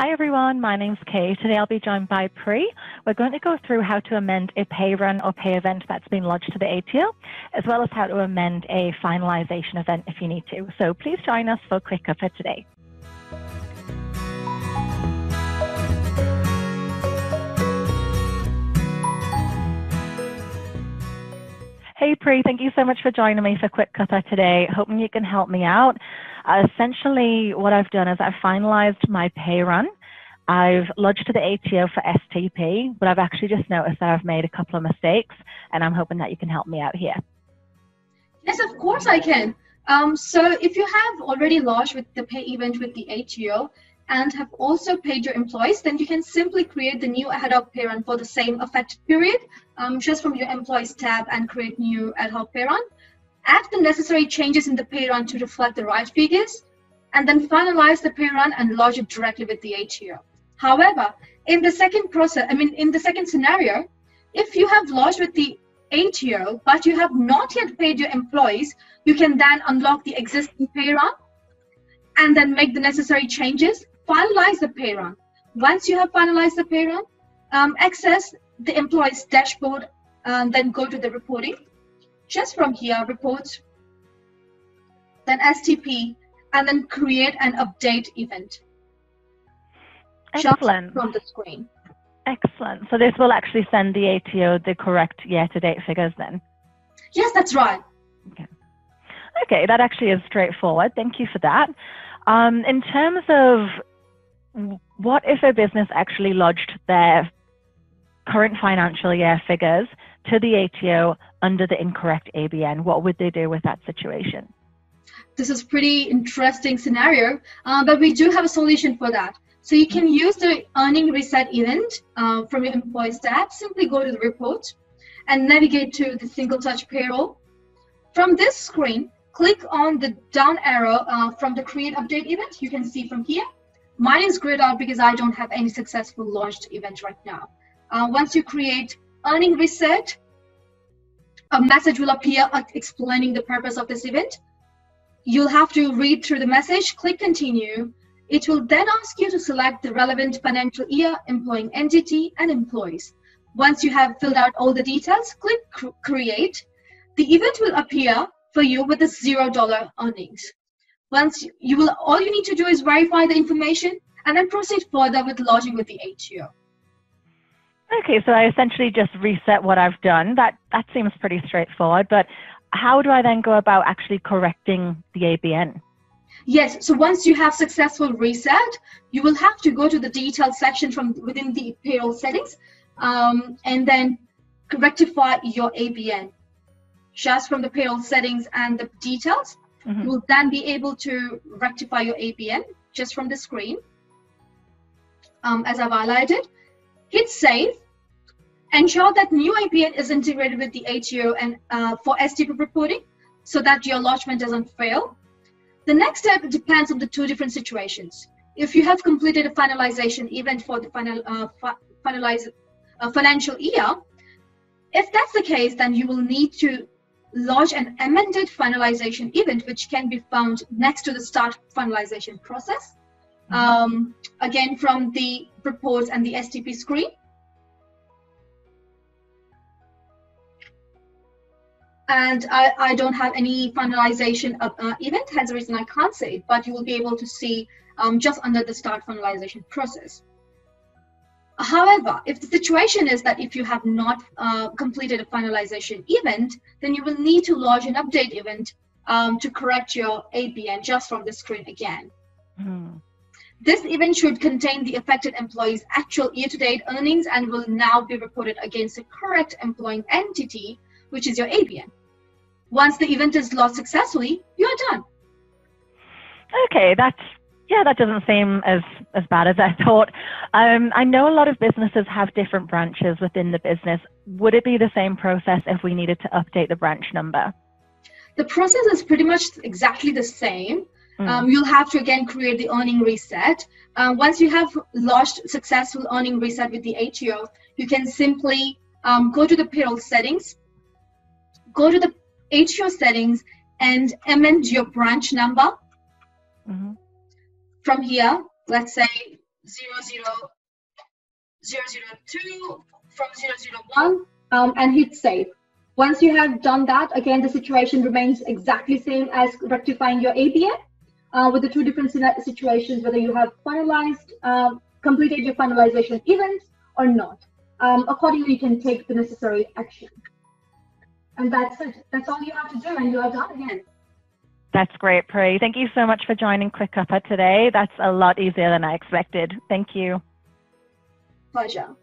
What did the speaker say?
Hi everyone, my name's Kay. Today I'll be joined by Pri. We're going to go through how to amend a pay run or pay event that's been lodged to the ATO, as well as how to amend a finalization event if you need to. So please join us for a QuickCuppa today. Hey Pri, thank you so much for joining me for QuickCuppa today. Hoping you can help me out. Essentially, what I've done is I've finalized my pay run. I've lodged to the ATO for STP, but I've actually just noticed that I've made a couple of mistakes, and I'm hoping that you can help me out here. Yes, of course I can. Um, so if you have already lodged with the pay event with the ATO, and have also paid your employees, then you can simply create the new ad hoc pay run for the same affected period um, just from your employees tab and create new ad hoc pay run. Add the necessary changes in the pay run to reflect the right figures, and then finalize the pay run and lodge it directly with the ATO. However, in the second process, I mean, in the second scenario, if you have lodged with the ATO, but you have not yet paid your employees, you can then unlock the existing pay run and then make the necessary changes finalize the pay run. Once you have finalized the pay run, um, access the employee's dashboard and then go to the reporting. Just from here, reports, then STP, and then create an update event. Excellent. From the screen. Excellent. So this will actually send the ATO the correct year-to-date figures then? Yes, that's right. Okay. Okay, that actually is straightforward. Thank you for that. Um, in terms of what if a business actually lodged their current financial year figures to the ATO under the incorrect ABN? What would they do with that situation? This is pretty interesting scenario, uh, but we do have a solution for that. So you can use the earning reset event uh, from your employees tab. Simply go to the report and navigate to the single touch payroll. From this screen, click on the down arrow uh, from the create update event. You can see from here Mine is grayed out because I don't have any successful launched event right now. Uh, once you create earning reset, a message will appear explaining the purpose of this event. You'll have to read through the message, click continue. It will then ask you to select the relevant financial year, employing entity, and employees. Once you have filled out all the details, click create. The event will appear for you with a zero dollar earnings. Once you will, all you need to do is verify the information and then proceed further with lodging with the ATO. Okay, so I essentially just reset what I've done. That that seems pretty straightforward, but how do I then go about actually correcting the ABN? Yes, so once you have successful reset, you will have to go to the detailed section from within the payroll settings um, and then rectify your ABN. Just from the payroll settings and the details, Mm-hmm. You will then be able to rectify your ABN just from the screen. Um, as I've highlighted, hit save. Ensure that new ABN is integrated with the ATO and uh, for STP reporting so that your lodgement doesn't fail. The next step depends on the two different situations. If you have completed a finalization event for the final uh, fi- finalize, uh, financial year, if that's the case, then you will need to lodge an amended finalization event, which can be found next to the start finalization process. Mm-hmm. Um, again, from the reports and the STP screen. And I, I don't have any finalization of, uh, event, hence the reason I can't say it, but you will be able to see um, just under the start finalization process. However, if the situation is that if you have not uh, completed a finalization event, then you will need to lodge an update event um, to correct your ABN just from the screen again. Mm. This event should contain the affected employee's actual year-to-date earnings and will now be reported against the correct employing entity, which is your ABN. Once the event is lodged successfully, you're done. Okay, that's yeah, that doesn't seem as, as bad as I thought. Um, I know a lot of businesses have different branches within the business. Would it be the same process if we needed to update the branch number? The process is pretty much exactly the same. Mm. Um, you'll have to again create the earning reset. Um, once you have launched successful earning reset with the ATO, you can simply um, go to the payroll settings, go to the ATO settings, and amend your branch number. Mm-hmm from here, let's say 00, 002 from 001 um, and hit save. Once you have done that, again, the situation remains exactly same as rectifying your ABN uh, with the two different situations, whether you have finalized, um, completed your finalization event or not. Um, accordingly, you can take the necessary action. And that's it. That's all you have to do, and you are done again. That's great, Pri. Thank you so much for joining QuickCuppa today. That's a lot easier than I expected. Thank you. Pleasure.